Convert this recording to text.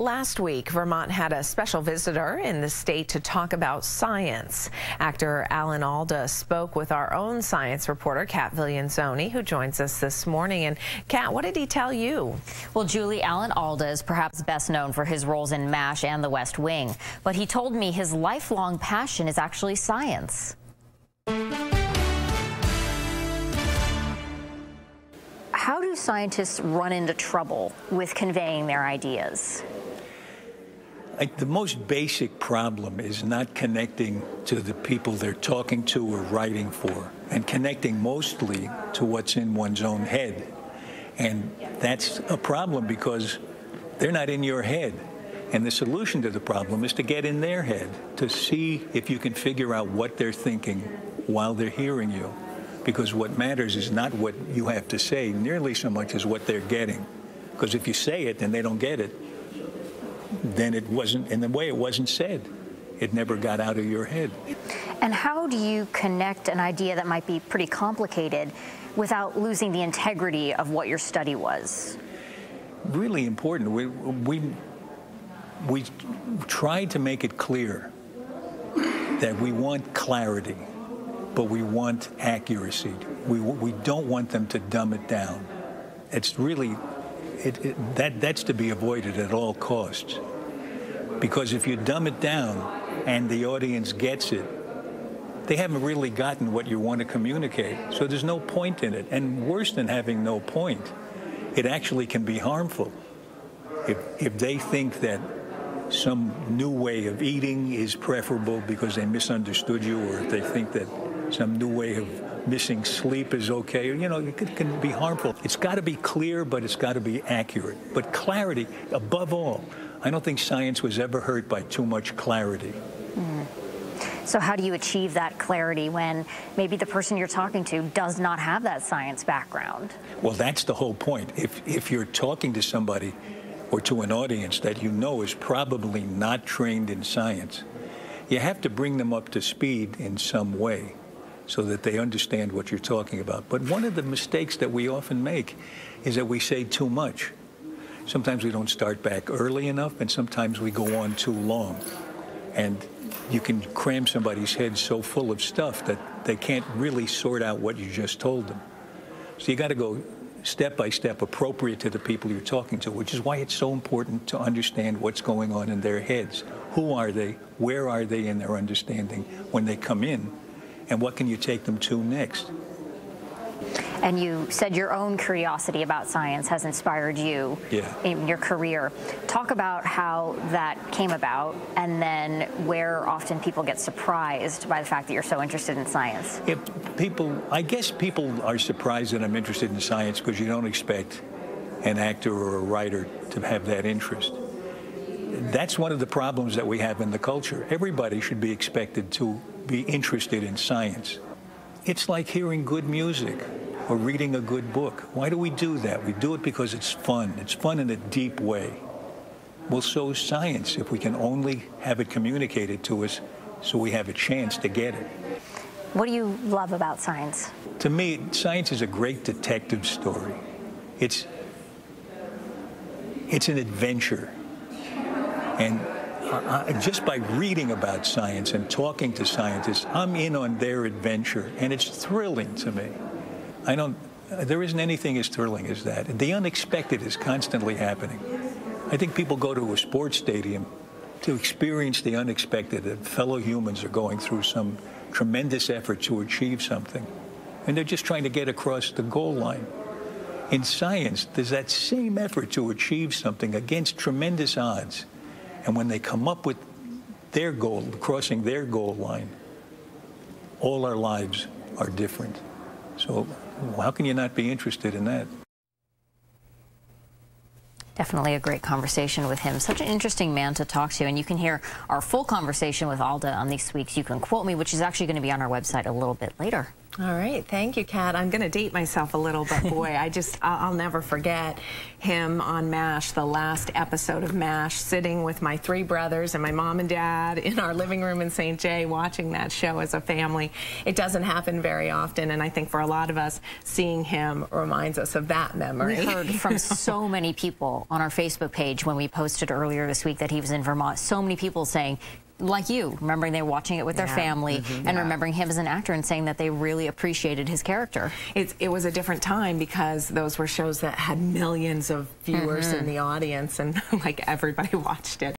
Last week, Vermont had a special visitor in the state to talk about science. Actor Alan Alda spoke with our own science reporter, Cat Viglienzoni, who joins us this morning. And Cat, what did he tell you? Well, Julie, Alan Alda is perhaps best known for his roles in MASH and The West Wing. But he told me his lifelong passion is actually science. How do scientists run into trouble with conveying their ideas? The most basic problem is not connecting to the people they're talking to or writing for, and connecting mostly to what's in one's own head. And that's a problem because they're not in your head. And the solution to the problem is to get in their head, to see if you can figure out what they're thinking while they're hearing you because what matters is not what you have to say nearly so much as what they're getting. Because if you say it and they don't get it, then it wasn't, in the way it wasn't said, it never got out of your head. And how do you connect an idea that might be pretty complicated without losing the integrity of what your study was? Really important. We, we, we tried to make it clear that we want clarity but we want accuracy. We, we don't want them to dumb it down. It's really, it, it, that, that's to be avoided at all costs. Because if you dumb it down and the audience gets it, they haven't really gotten what you want to communicate. So there's no point in it. And worse than having no point, it actually can be harmful. If, if they think that some new way of eating is preferable because they misunderstood you, or if they think that some new way of missing sleep is okay. You know, it can be harmful. It's got to be clear, but it's got to be accurate. But clarity, above all, I don't think science was ever hurt by too much clarity. Mm. So how do you achieve that clarity when maybe the person you're talking to does not have that science background? Well, that's the whole point. If, if you're talking to somebody or to an audience that you know is probably not trained in science, you have to bring them up to speed in some way so that they understand what you're talking about. But one of the mistakes that we often make is that we say too much. Sometimes we don't start back early enough, and sometimes we go on too long. And you can cram somebody's head so full of stuff that they can't really sort out what you just told them. So you got to go step by step appropriate to the people you're talking to, which is why it's so important to understand what's going on in their heads. Who are they? Where are they in their understanding when they come in? And what can you take them to next? And you said your own curiosity about science has inspired you yeah. in your career. Talk about how that came about and then where often people get surprised by the fact that you're so interested in science. If people, I guess people are surprised that I'm interested in science because you don't expect an actor or a writer to have that interest. That's one of the problems that we have in the culture. Everybody should be expected to be interested in science. It's like hearing good music or reading a good book. Why do we do that? We do it because it's fun. It's fun in a deep way. Well, so is science if we can only have it communicated to us so we have a chance to get it. What do you love about science? To me, science is a great detective story. It's, it's an adventure. And uh, just by reading about science and talking to scientists, I'm in on their adventure, and it's thrilling to me. I don't, uh, there isn't anything as thrilling as that. The unexpected is constantly happening. I think people go to a sports stadium to experience the unexpected, that fellow humans are going through some tremendous effort to achieve something, and they're just trying to get across the goal line. In science, there's that same effort to achieve something against tremendous odds. And when they come up with their goal, crossing their goal line, all our lives are different. So how can you not be interested in that? Definitely a great conversation with him. Such an interesting man to talk to. And you can hear our full conversation with Alda on this week's You Can Quote Me, which is actually going to be on our website a little bit later. All right, thank you, Cat. I'm going to date myself a little, but boy, I just, I'll never forget him on MASH, the last episode of MASH, sitting with my three brothers and my mom and dad in our living room in St. Jay watching that show as a family. It doesn't happen very often, and I think for a lot of us, seeing him reminds us of that memory. We heard from so many people on our Facebook page when we posted earlier this week that he was in Vermont. So many people saying, like you, remembering they were watching it with their Yeah. family Mhm. and Yeah. remembering him as an actor and saying that they really appreciated his character. It's, it was a different time because those were shows that had millions of viewers in the audience and like everybody watched it.